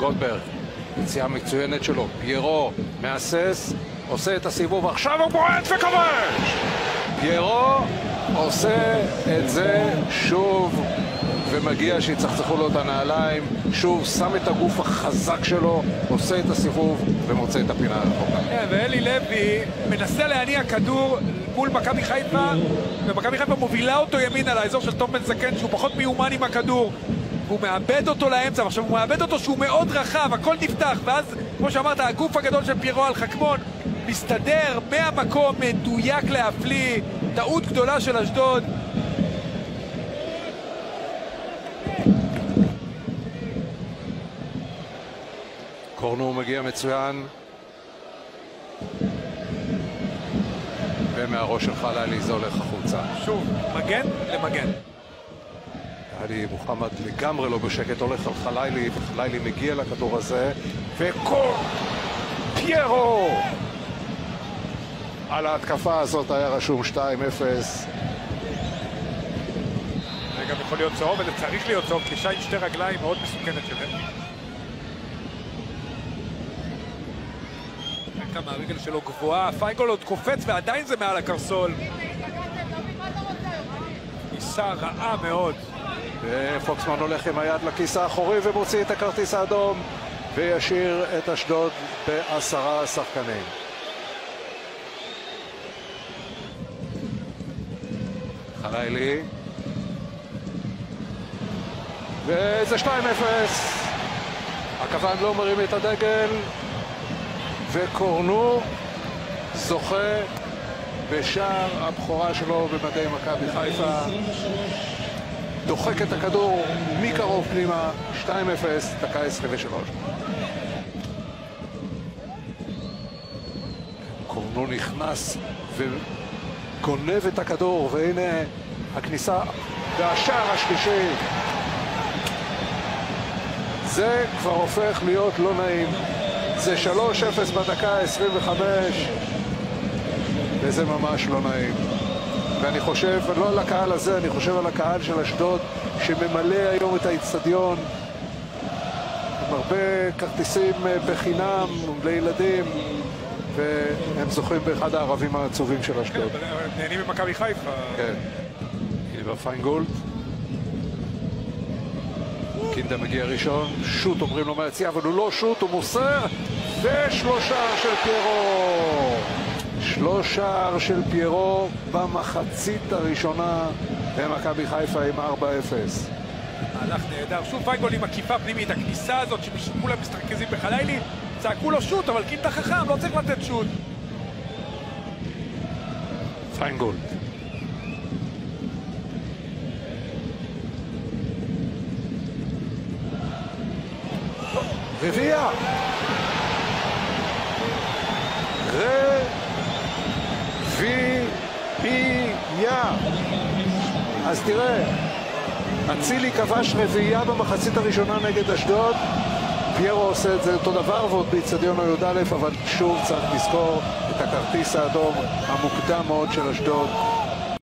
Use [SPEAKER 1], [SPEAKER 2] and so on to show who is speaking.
[SPEAKER 1] גולדברג, יציאה מצוינת שלו, פיירו מהסס, עושה את הסיבוב, עכשיו הוא בועט וכובש! פיירו עושה את זה שוב, ומגיע שיצחצחו לו את הנעליים, שוב שם את הגוף החזק שלו, עושה את הסיבוב ומוצא את הפינה הרחוקה.
[SPEAKER 2] כן, ואלי לוי מנסה להניע כדור מול מכבי חיפה, ומכבי חיפה מובילה אותו ימינה לאזור של תום בן זקן, שהוא פחות מיומן עם הכדור. והוא מאבד אותו לאמצע, ועכשיו הוא מאבד אותו שהוא מאוד רחב, הכל נפתח, ואז, כמו שאמרת, הגוף הגדול של פיירו על חכמון מסתדר מהמקום מדויק להפליא, טעות גדולה של אשדוד.
[SPEAKER 1] קורנו מגיע מצוין. ומהראש של חללי זה הולך החוצה.
[SPEAKER 2] שוב, מגן למגן.
[SPEAKER 1] עלי מוחמד לגמרי לא בשקט, הולך על חלילי, וחלילי מגיע לכדור הזה, וכל פיירו! על ההתקפה הזאת היה רשום 2-0.
[SPEAKER 2] זה גם יכול להיות צהוב, וזה צריך להיות צהוב, פלישה עם שתי רגליים מאוד מסוכנת של לוי. כמה הרגל שלו גבוהה, פיינגול עוד קופץ ועדיין זה מעל הקרסול. ניסה רעה מאוד.
[SPEAKER 1] ופוקסמן הולך עם היד לכיס האחורי ומוציא את הכרטיס האדום וישאיר את אשדוד בעשרה שחקנים. חלילי. וזה 2-0 הכוון לא מרים את הדגל וקורנו זוכה בשער הבכורה שלו במדי מכבי חיפה דוחק את הכדור מקרוב פנימה 2-0, דקה 23 קורנו נכנס וגונב את הכדור והנה הכניסה והשער השלישי. זה כבר הופך להיות לא נעים. זה 3-0 בדקה ה-25 וזה ממש לא נעים. ואני חושב, לא על הקהל הזה, אני חושב על הקהל של אשדוד שממלא היום את האיצטדיון עם הרבה כרטיסים אה, בחינם לילדים והם זוכים באחד הערבים העצובים של אשדוד.
[SPEAKER 2] כן, נהנים ממכבי חיפה.
[SPEAKER 1] כן. הנה פיינגולד. קינדה מגיע ראשון, שוט אומרים לו מהיציאה, אבל הוא לא שוט, הוא מוסר, ושלושה של פיירו. שלושה של פיירו במחצית הראשונה במכבי חיפה עם 4-0.
[SPEAKER 2] מהלך נהדר. שוב פיינגולד עם עקיפה פנימית, הכניסה הזאת שכולם מתרכזים בחלילי, צעקו לו שוט, אבל קינדה חכם, לא צריך לתת שוט.
[SPEAKER 1] פיינגולד. רביעייה! רביעייה! אז תראה, אצילי כבש רביעייה במחצית הראשונה נגד אשדוד, פיירו עושה את זה אותו דבר ועוד באיצטדיון י"א, אבל שוב צריך לזכור את הכרטיס האדום המוקדם מאוד של אשדוד